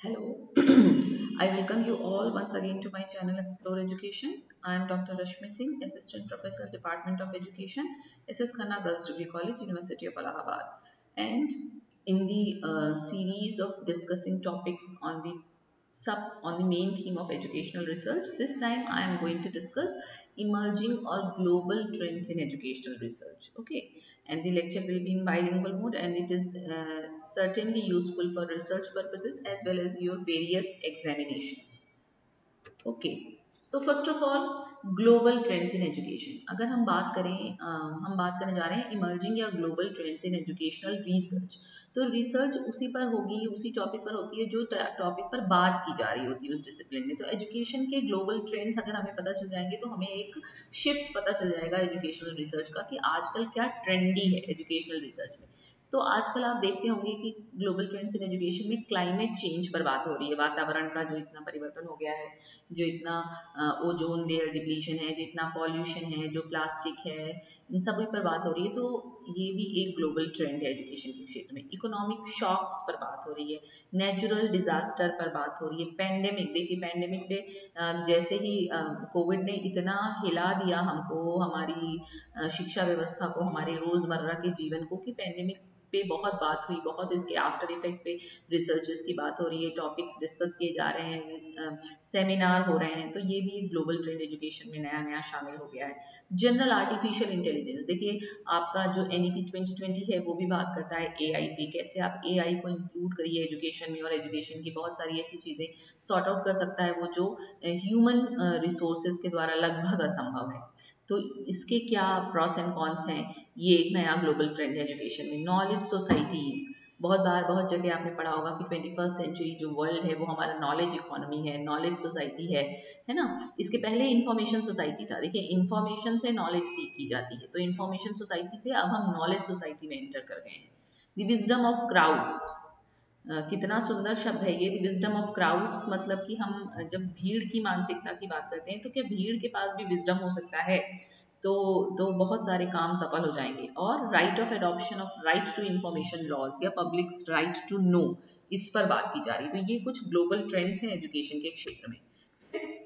Hello, I welcome you all once again to my channel Explore Education. I am Dr. Rashmi Singh, Assistant Professor, Department of Education, SS Khanna Girls Degree College, University of Allahabad. And in the uh, series of discussing topics on the sub on the main theme of educational research, this time I am going to discuss emerging or global trends in educational research. Okay, and the lecture will be in bilingual mode and it is uh, certainly useful for research purposes as well as your various examinations. Okay. तो first of all global trends in education अगर हम बात करें आ, हम बात करने जा रहे हैं इमर्जिंग या global trends in educational research तो रिसर्च उसी पर होगी, उसी टॉपिक पर होती है, जो टॉपिक पर बात की जा रही होती है उस डिसिप्लिन में। तो एजुकेशन के ग्लोबल ट्रेंड्स अगर हमें पता चल जाएँगे तो हमें एक शिफ्ट पता चल जाएगा एजुकेशनल रिसर्च का कि आजकल क्या ट्रेंडी है एजुकेशनल रिसर्च में। तो आजकल आप देखते होंगे कि ग्लोबल ट्रेंड्स इन एजुकेशन में क्लाइमेट चेंज पर बात हो रही है। वातावरण का जो इतना परिवर्तन हो गया है, जो इतना ओजोन लेयर डिप्लीशन है जितना पॉल्यूशन है, जो प्लास्टिक है, इन सभी पर बात हो रही है। तो ये भी एक ग्लोबल ट्रेंड है एजुकेशन के क्षेत्र में। इकोनॉमिक शॉक्स पर बात हो रही है नेचुरल डिजास्टर पर बात हो रही है। पैंडेमिक देखिए पेंडेमिक पे जैसे ही कोविड ने इतना हिला दिया हमको, हमारी शिक्षा व्यवस्था को, हमारे रोज़मर्रा के जीवन को कि पेंडेमिक पे बहुत बात हुई, बहुत इसके आफ्टर इफ़ेक्ट पे रिसर्चेस की बात हो रही है टॉपिक्स डिस्कस किए जा रहे हैं सेमिनार हो रहे हैं तो ये भी ग्लोबल ट्रेंड एजुकेशन में नया नया शामिल हो गया है। जनरल आर्टिफिशियल इंटेलिजेंस देखिए, आपका जो एन ई है, वो भी बात करता है एआई पे, कैसे आप एआई को इंक्लूड करिए एजुकेशन में और एजुकेशन की बहुत सारी ऐसी चीज़ें सॉर्ट आउट कर सकता है वो जो ह्यूमन रिसोर्सेज के द्वारा लगभग असंभव है। तो इसके क्या प्रॉस एंड कॉन्स हैं? ये एक नया ग्लोबल ट्रेंड है एजुकेशन में। नॉलेज सोसाइटीज़ बहुत बार बहुत जगह आपने पढ़ा होगा कि ट्वेंटी फ़र्स्ट सेंचुरी जो वर्ल्ड है वो हमारा नॉलेज इकोनॉमी है नॉलेज सोसाइटी है है ना? इसके पहले इन्फॉर्मेशन सोसाइटी था। देखिए इन्फॉर्मेशन से नॉलेज सीख की जाती है। तो इन्फॉर्मेशन सोसाइटी से अब हम नॉलेज सोसाइटी में एंटर कर गए हैं। द विजडम ऑफ़ क्राउड्स कितना सुंदर शब्द है ये। विजडम ऑफ़ क्राउड्स मतलब कि हम जब भीड़ की मानसिकता की बात करते हैं तो क्या भीड़ के पास भी विजडम हो सकता है? तो तो बहुत सारे काम सफल हो जाएँगे। और right of adoption of right to information laws या पब्लिक राइट टू नो इस पर बात की जा रही है। तो ये कुछ ग्लोबल ट्रेंड्स हैं एजुकेशन के क्षेत्र में।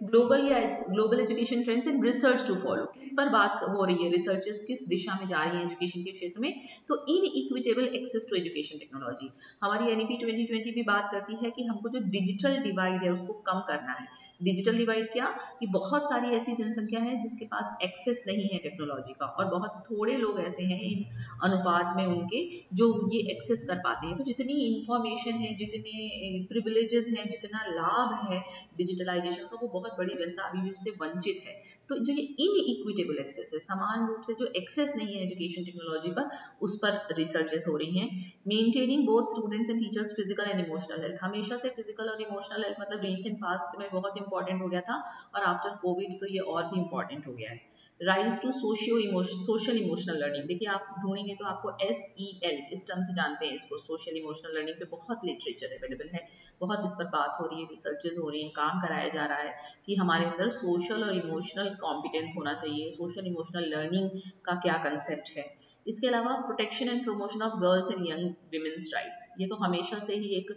ग्लोबल या global education trends and research to follow किस पर बात हो रही है। रिसर्चेस किस दिशा में जा रही हैं एजुकेशन के क्षेत्र में? तो in equitable access to education technology हमारी एन ई पी भी बात करती है कि हमको जो डिजिटल डिवाइड है उसको कम करना है। डिजिटल डिवाइड क्या कि बहुत सारी ऐसी जनसंख्या है जिसके पास एक्सेस नहीं है टेक्नोलॉजी का और बहुत थोड़े लोग ऐसे हैं इन अनुपात में उनके जो ये एक्सेस कर पाते हैं। तो जितनी इंफॉर्मेशन है, जितने प्रिविलेजेस हैं, जितना लाभ है डिजिटलाइजेशन का, वो बहुत बड़ी जनता अभी भी उससे वंचित है। तो जो ये इन इक्विटेबल एक्सेस है, समान रूप से जो एक्सेस नहीं है एजुकेशन टेक्नोलॉजी पर, उस पर रिसर्चेस हो रही हैं। Maintaining both students and teachers physical and emotional health हमेशा से फ़िज़िकल और इमोशनल हेल्थ मतलब रिसेंट पास्ट में बहुत इंपॉर्टेंट हो गया था और आफ्टर कोविड तो ये और भी इंपॉर्टेंट हो गया है। Rise to socio emotion social emotional learning देखिए आप ढूंढेंगे तो आपको एस ई एल इस टर्म से जानते हैं इसको सोशल इमोशनल लर्निंग पे बहुत लिटरेचर अवेलेबल है। बहुत इस पर बात हो रही है रिसर्चेज हो रही हैं, काम कराया जा रहा है कि हमारे अंदर सोशल और इमोशनल कॉम्पिटेंस होना चाहिए। सोशल इमोशनल लर्निंग का क्या कंसेप्ट है? इसके अलावा protection and promotion of girls and young women's rights ये तो हमेशा से ही एक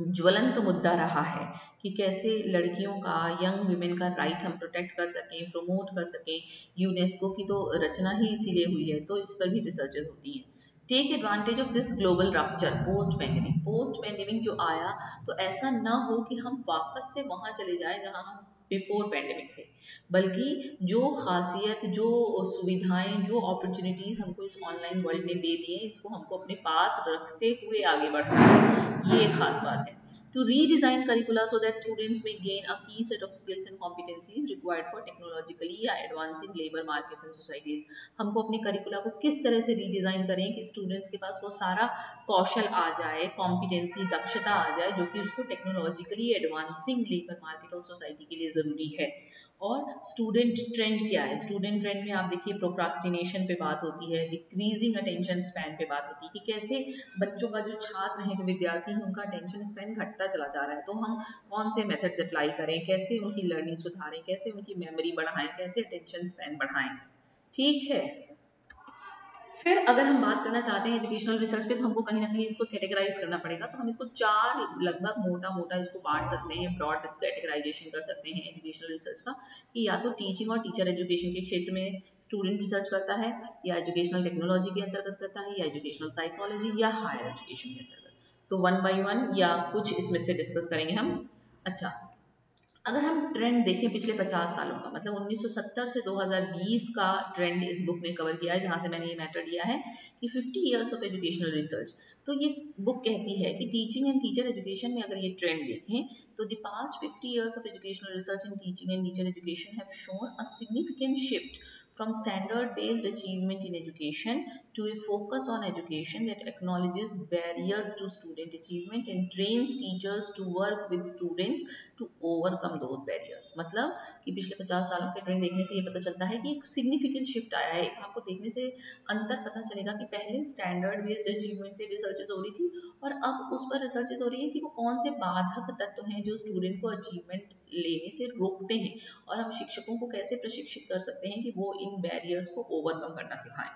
ज्वलंत मुद्दा रहा है कि कैसे लड़कियों का, यंग वीमेन का राइट हम प्रोटेक्ट कर सकें प्रमोट कर सकें यूनेस्को की तो रचना ही इसीलिए हुई है तो इस पर भी रिसर्चेस होती हैं। Take advantage of this global rupture post pandemic post pandemic जो आया तो ऐसा ना हो कि हम वापस से वहाँ चले जाएँ जहाँ हम बिफोर पेंडेमिक थे। बल्कि जो खासियत, जो सुविधाएँ, जो अपॉर्चुनिटीज़ हमको इस ऑनलाइन वर्ल्ड ने दे दी है, इसको हमको अपने पास रखते हुए आगे बढ़ना है ये खास बात है। To redesign curricula so that students may gain a key set of skills and competencies required for technologically advancing labor markets and societies हमको अपने curricula को किस तरह से redesign करें कि students के पास वो सारा कौशल आ जाए competency दक्षता आ जाए जो कि उसको technologically advancing labor market और society के लिए ज़रूरी है और स्टूडेंट ट्रेंड क्या है? स्टूडेंट ट्रेंड में आप देखिए प्रोक्रास्टिनेशन पे बात होती है डिक्रीजिंग अटेंशन स्पैन पे बात होती है कि कैसे बच्चों का जो छात्र हैं, जो विद्यार्थी हैं, उनका अटेंशन स्पैन घटता चला जा रहा है। तो हम कौन से मेथड्स अप्लाई करें? कैसे उनकी लर्निंग सुधारें? कैसे उनकी मेमोरी बढ़ाएँ? कैसे अटेंशन स्पैन बढ़ाएँ? ठीक है? फिर अगर हम बात करना चाहते हैं एजुकेशनल रिसर्च पे तो हमको कहीं ना कहीं इसको कैटेगराइज करना पड़ेगा। तो हम इसको चार लगभग मोटा मोटा इसको बांट सकते हैं ब्रॉड कैटेगराइजेशन कर सकते हैं एजुकेशनल रिसर्च का कि या तो टीचिंग और टीचर एजुकेशन के क्षेत्र में स्टूडेंट रिसर्च करता है, या एजुकेशनल टेक्नोलॉजी के अंतर्गत करता है, या एजुकेशनल साइकोलॉजी या हायर एजुकेशन के अंतर्गत। तो वन बाई वन या कुछ इसमें से डिस्कस करेंगे हम। अच्छा अगर हम ट्रेंड देखें पिछले 50 सालों का मतलब 1970 से 2020 का ट्रेंड इस बुक ने कवर किया है, जहाँ से मैंने ये मैटर लिया है कि 50 इयर्स ऑफ़ एजुकेशनल रिसर्च तो ये बुक कहती है कि टीचिंग एंड टीचर एजुकेशन में अगर ये ट्रेंड देखें तो the past 50 years of educational research in teaching and teacher education have shown a significant shift from standard based achievement in education to a focus on education that acknowledges barriers to student achievement and trains teachers to work with students to overcome those barriers मतलब कि पिछले 50 सालों के trend देखने से ये पता चलता है कि एक सिग्निफिकेंट शिफ्ट आया है आपको देखने से अंतर पता चलेगा कि पहले स्टैंडर्ड बेस्ड अचीवमेंट पे रिसर्चेज हो रही थी और अब उस पर रिसर्चेज हो रही है कि वो कौन से बाधक तत्व हैं जो स्टूडेंट को अचीवमेंट लेने से रोकते हैं। और हम शिक्षकों को कैसे प्रशिक्षित कर सकते हैं कि वो इन बैरियर्स को ओवरकम करना सिखाएँ?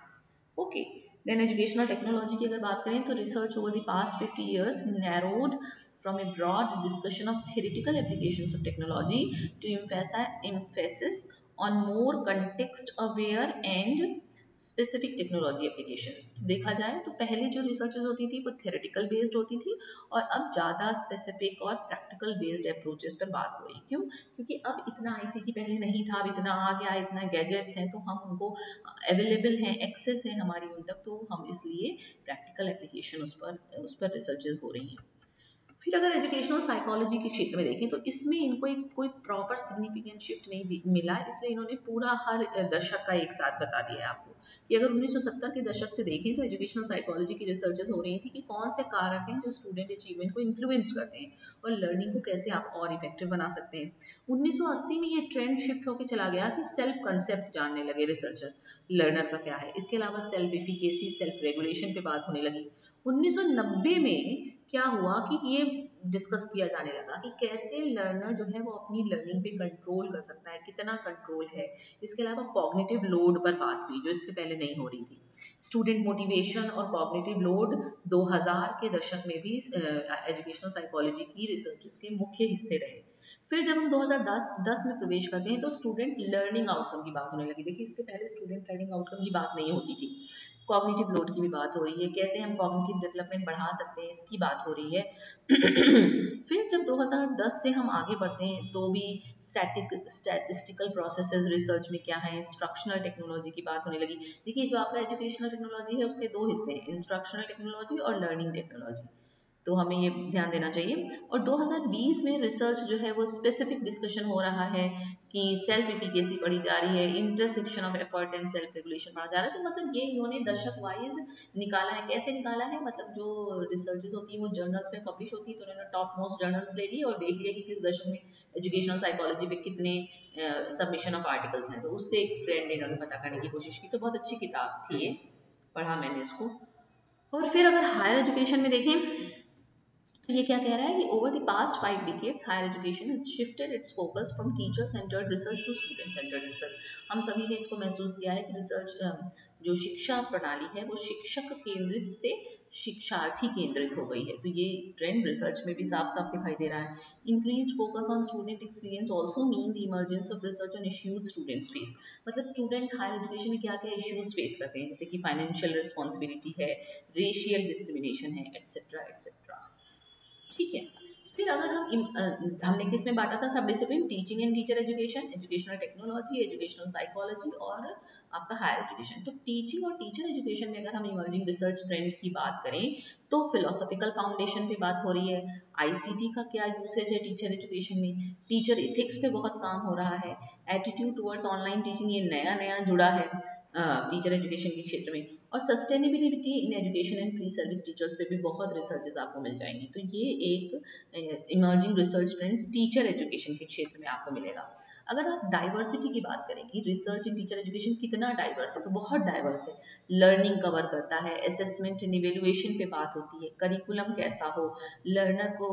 ओके देन एजुकेशनल टेक्नोलॉजी की अगर बात करें तो research over the past 50 years narrowed from a broad discussion of theoretical applications of technology to emphasis on more context aware and specific technology applications देखा जाए तो पहले जो रिसर्चेज होती थी, वो थेरेटिकल बेस्ड होती थी और अब ज़्यादा स्पेसिफिक और प्रैक्टिकल बेस्ड अप्रोचेस पर बात हो रही क्यों? क्योंकि अब इतना आईसीटी पहले नहीं था, अब इतना आ गया, इतना गैजेट्स हैं तो हम उनको अवेलेबल हैं एक्सेस है हमारी उन तक तो हम इसलिए प्रैक्टिकल एप्लीकेशन उस पर उस पर रिसर्चेज हो रही हैं। फिर अगर एजुकेशनल साइकोलॉजी के क्षेत्र में देखें तो इसमें इनको एक कोई प्रॉपर सिग्निफिकेंट शिफ्ट नहीं मिला, इसलिए इन्होंने पूरा हर दशक का एक साथ बता दिया है आपको। कि अगर 1970 के दशक से देखें तो एजुकेशनल साइकोलॉजी की रिसर्चेस हो रही थी कि कौन से कारक हैं जो स्टूडेंट अचीवमेंट को इन्फ्लुएंस करते हैं और लर्निंग को कैसे आप और इफ़ेक्टिव बना सकते हैं। 1980 में ये ट्रेंड शिफ्ट होकर चला गया कि सेल्फ कंसेप्ट जानने लगे रिसर्चर लर्नर का क्या है। इसके अलावा सेल्फ इफिकेसी सेल्फ रेगुलेशन पे बात होने लगी। 1990 में क्या हुआ कि ये डिस्कस किया जाने लगा कि कैसे लर्नर जो है वो अपनी लर्निंग पे कंट्रोल कर सकता है, कितना कंट्रोल है। इसके अलावा कॉग्निटिव लोड पर बात हुई, जो इसके पहले नहीं हो रही थी। स्टूडेंट मोटिवेशन और कॉग्निटिव लोड 2000 के दशक में भी एजुकेशनल साइकोलॉजी की रिसर्च के मुख्य हिस्से रहे। फिर जब हम 2010 10 में प्रवेश करते हैं तो स्टूडेंट लर्निंग आउटकम की बात होने लगी। देखिए, इससे पहले स्टूडेंट लर्निंग आउटकम की बात नहीं होती थी। कॉग्निटिव लोड की भी बात हो रही है, कैसे हम कॉग्निटिव डेवलपमेंट बढ़ा सकते हैं, इसकी बात हो रही है। फिर जब 2010 से हम आगे बढ़ते हैं तो भी स्टैटिक स्टैटिस्टिकल प्रोसेसेस रिसर्च में क्या है इंस्ट्रक्शनल टेक्नोलॉजी की बात होने लगी। देखिए, जो आपका एजुकेशनल टेक्नोलॉजी है, उसके दो हिस्से हैं इंस्ट्रक्शनल टेक्नोलॉजी और लर्निंग टेक्नोलॉजी तो हमें ये ध्यान देना चाहिए। और 2020 में रिसर्च जो है वो स्पेसिफिक डिस्कशन हो रहा है कि सेल्फ इफिकेसी पढ़ी जा रही है intersection of effort and self regulation पढ़ा जा रहा है। तो मतलब ये इन्होंने दशक वाइज निकाला है। कैसे निकाला है? मतलब जो रिसर्चेज होती है, वो जर्नल्स में पब्लिश होती है तो उन्होंने टॉप मोस्ट जर्नल्स ले लिए और देख लिया कि किस दशक में एजुकेशनल साइकोलॉजी पे कितने सबमिशन ऑफ़ आर्टिकल्स हैं। तो उससे एक ट्रेंड इन्होंने पता करने की कोशिश की। तो बहुत अच्छी किताब थी ये। पढ़ा मैंने इसको। और फिर अगर हायर एजुकेशन में देखें तो ये क्या कह रहा है कि over the past five decades higher education has shifted its focus from teacher centred research to student centred research हम सभी ने इसको महसूस किया है कि रिसर्च जो शिक्षा प्रणाली है, वो शिक्षक केंद्रित से शिक्षार्थी केंद्रित हो गई है। तो ये ट्रेंड रिसर्च में भी साफ़ साफ़ दिखाई दे रहा है। Increase focus on student experience also mean the emergence of research on issues students face मतलब स्टूडेंट हायर एजुकेशन में क्या क्या इश्यूज़ फेस करते हैं, जैसे कि फाइनेंशियल रिस्पॉन्सिबिलिटी है रेशियल डिस्क्रिमिनेशन है एट्सेट्रा एट्सेट्रा ठीक है। फिर अगर हम हमने किसमें बांटा था सब discipline teaching and teacher education educational technology educational psychology और आपका हायर एजुकेशन तो टीचिंग और टीचर एजुकेशन में अगर हम इमर्जिंग रिसर्च ट्रेंड की बात करें तो फिलोसॉफिकल फाउंडेशन पे बात हो रही है। आईसीटी का क्या यूसेज है टीचर एजुकेशन में? टीचर इथिक्स पे बहुत काम हो रहा है। एटीट्यूड टुवर्ड्स ऑनलाइन टीचिंग ये नया नया जुड़ा है टीचर एजुकेशन के क्षेत्र में। और sustainability in education and pre service teachers पे भी बहुत रिसर्चेज आपको मिल जाएँगे। तो ये एक emerging research trends teacher education के क्षेत्र में आपको मिलेगा। अगर आप डाइवर्सिटी की बात करें कि रिसर्च इन टीचर एजुकेशन कितना डाइवर्स है तो बहुत डाइवर्स है। लर्निंग कवर करता है असेसमेंट एंड इवेल्युएशन पे बात होती है करिकुलम कैसा हो लर्नर को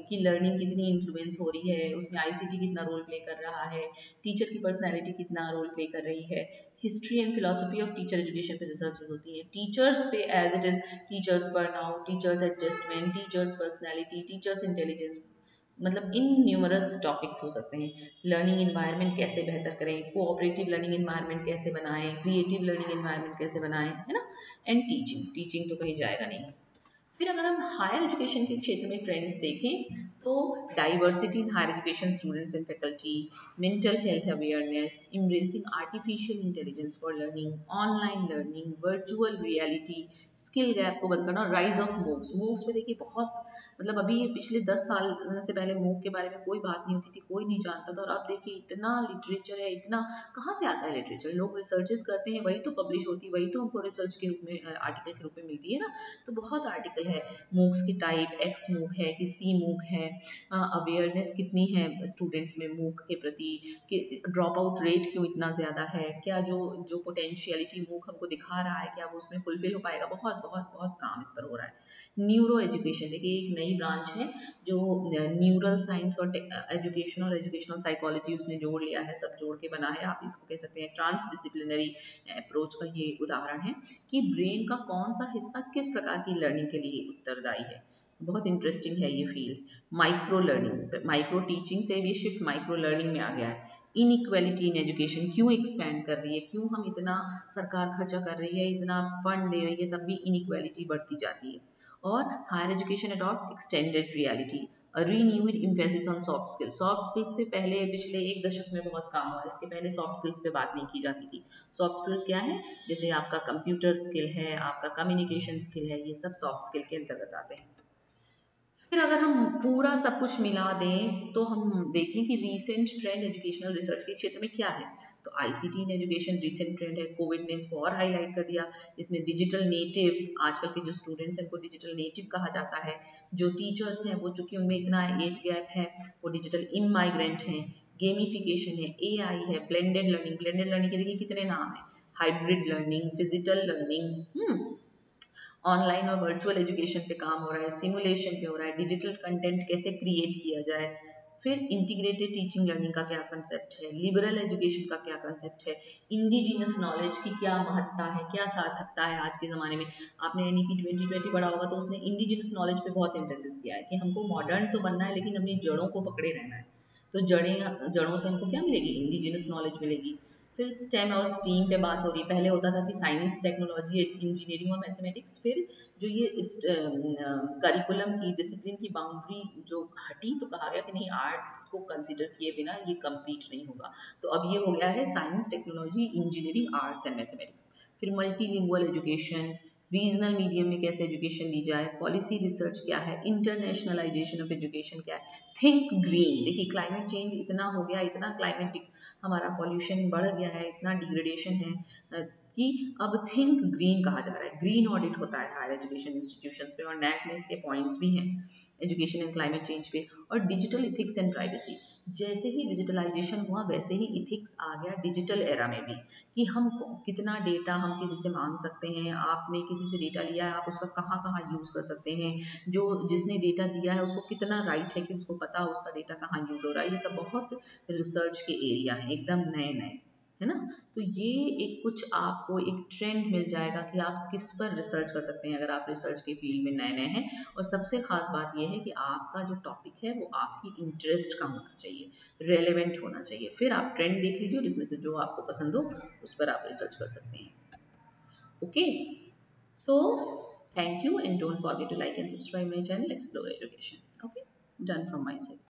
की लर्निंग कितनी इन्फ्लुएंस हो रही है, उसमें आईसीटी कितना रोल प्ले कर रहा है टीचर की पर्सनैलिटी कितना रोल प्ले कर रही है। History and philosophy of teacher education पे रिसर्च होती है। टीचर्स पे as it is teachers burnout teachers adjustment teachers personality teachers intelligence मतलब इन न्यूमरस टॉपिक्स हो सकते हैं। लर्निंग इन्वायरमेंट कैसे बेहतर करें? कोऑपरेटिव लर्निंग इन्वायरमेंट कैसे बनाएँ? क्रिएटिव लर्निंग इन्वायरमेंट कैसे बनाएँ? है ना? एंड टीचिंग टीचिंग तो कहीं जाएगा नहीं। फिर अगर हम हायर एजुकेशन के क्षेत्र में ट्रेंड्स देखें तो diversity in higher education students and faculty mental health awareness embracing artificial intelligence for learning online learning virtual reality skill gap को बंद करना राइज ऑफ़ मूव्स मूव्स पे देखिए बहुत मतलब अभी पिछले दस साल से पहले मूव के बारे में कोई बात नहीं होती थी, कोई नहीं जानता था। और अब देखिए, इतना लिटरेचर है, इतना कहाँ से आता है लिटरेचर लोग रिसर्चेस करते हैं, वही तो पब्लिश होती है वही तो हमको रिसर्च के रूप में आर्टिकल के रूप में मिलती है ना? तो बहुत आर्टिकल है। मूव्स की टाइप एक्स मूव है, कि सी मूव है अवेयरनेस कितनी है स्टूडेंट्स में मूव के प्रति? कि ड्रॉप आउट रेट क्यों इतना ज़्यादा है? क्या जो जो पोटेंशियलिटी मूव हमको दिखा रहा है, क्या वो उसमें फुलफिल हो पाएगा? बहुत बहुत बहुत काम इस पर हो रहा है। न्यूरो एजुकेशन देखिए, एक ब्रांच है, जो न्यूरल साइंस और एजुकेशन और एजुकेशनल साइकोलॉजी उसने जोड़ लिया है, सब जोड़ के बना है। आप इसको कह सकते हैं ट्रांस डिसिप्लिनरी अप्रोच का ये उदाहरण है कि ब्रेन का कौन सा हिस्सा किस प्रकार की लर्निंग के लिए उत्तरदायी है। बहुत इंटरेस्टिंग है ये field micro learning micro teaching से भी शिफ्ट माइक्रो लर्निंग में आ गया है। इनइक्वेलिटी इन एजुकेशन क्यों एक्सपैंड कर रही है? क्यों हम इतना सरकार खर्चा कर रही है, इतना फंड दे रही है, तब भी इनइक्वेलिटी बढ़ती जाती है। और higher education adopt extended reality renewed emphasis on soft skills soft skills पे पहले, पिछले एक दशक में बहुत काम हुआ। इसके पहले सॉफ्ट स्किल्स पे बात नहीं की जाती थी। सॉफ्ट स्किल्स क्या है? जैसे आपका कंप्यूटर स्किल है, आपका कम्युनिकेशन स्किल है, ये सब सॉफ्ट स्किल के अंतर्गत आते हैं। फिर अगर हम पूरा सब कुछ मिला दें तो हम देखें कि रीसेंट ट्रेंड एजुकेशनल रिसर्च के क्षेत्र में क्या है। तो ICT in education recent trend है कोविड ने इसको और हाईलाइट कर दिया। इसमें डिजिटल नेटिव्स आजकल के जो स्टूडेंट्स हैं, उनको डिजिटल नेटिव कहा जाता है। जो टीचर्स हैं, वो चूँकि उनमें इतना एज गैप है, वो डिजिटल इन माइग्रेंट हैं गेमिफिकेशन है एआई है ब्लेंडेड लर्निंग ब्लेंडेड लर्निंग के देखिए कितने नाम है। Hybrid learning physical learning online और वर्चुअल एजुकेशन पे काम हो रहा है सिमुलेशन पे हो रहा है डिजिटल कंटेंट कैसे क्रिएट किया जाए, फिर इंटीग्रेटेड टीचिंग लर्निंग का क्या कंसेप्ट है लिबरल एजुकेशन का क्या कंसेप्ट है इंडिजिनस नॉलेज की क्या महत्ता है, क्या सार्थकता है आज के ज़माने में? आपने यानी कि ट्वेंटी ट्वेंटी पढ़ा होगा तो उसने इंडिजिनस नॉलेज पे बहुत एम्फेसिस किया है कि हमको मॉडर्न तो बनना है लेकिन अपनी जड़ों को पकड़े रहना है। तो जड़ें, जड़ों से हमको क्या मिलेगी? इंडिजिनस नॉलेज मिलेगी। फिर स्टेम और स्टीम पे बात हो रही है। पहले होता था कि साइंस टेक्नोलॉजी इंजीनियरिंग और मैथमेटिक्स फिर जो ये करिकुलम की डिसिप्लिन की बाउंड्री जो हटी तो कहा गया कि नहीं आर्ट्स को कंसिडर किए बिना ये कंप्लीट नहीं होगा। तो अब ये हो गया है science technology engineering arts and mathematics फिर मल्टीलिंगुअल एजुकेशन रीजनल मीडियम में कैसे एजुकेशन दी जाए पॉलिसी रिसर्च क्या है इंटरनेशनलाइजेशन ऑफ़ एजुकेशन क्या है। थिंक ग्रीन देखिए क्लाइमेट चेंज इतना हो गया, इतना क्लाइमेटिक हमारा पॉल्यूशन बढ़ गया है, इतना डिग्रेडेशन है कि अब थिंक ग्रीन कहा जा रहा है। ग्रीन ऑडिट होता है हायर एजुकेशन इंस्टीट्यूशन पे और नैक में इसके पॉइंट्स भी हैं एजुकेशन एंड क्लाइमेट चेंज पे। और डिजिटल इथिक्स एंड प्राइवेसी जैसे ही डिजिटलाइजेशन हुआ, वैसे ही इथिक्स आ गया डिजिटल एरा में भी कि हम कितना डेटा हम किसी से मांग सकते हैं, आपने किसी से डेटा लिया है, आप उसका कहाँ कहाँ यूज़ कर सकते हैं, जो जिसने डेटा दिया है उसको कितना राइट है कि उसको पता उसका डेटा कहाँ यूज़ हो रहा है, ये सब बहुत रिसर्च के एरिया हैं, एकदम नए नए है ना? तो ये एक कुछ आपको एक ट्रेंड मिल जाएगा कि आप किस पर रिसर्च कर सकते हैं अगर आप रिसर्च के फ़ील्ड में नए नए हैं। और सबसे खास बात यह है कि आपका जो टॉपिक है वो आपकी इंटरेस्ट का होना चाहिए रेलेवेंट होना चाहिए। फिर आप ट्रेंड देख लीजिए और इसमें से जो आपको पसंद हो, उस पर आप रिसर्च कर सकते हैं। Okay so, thank you and don't forget to like and subscribe my channel, explore education. Okay? Done from my side.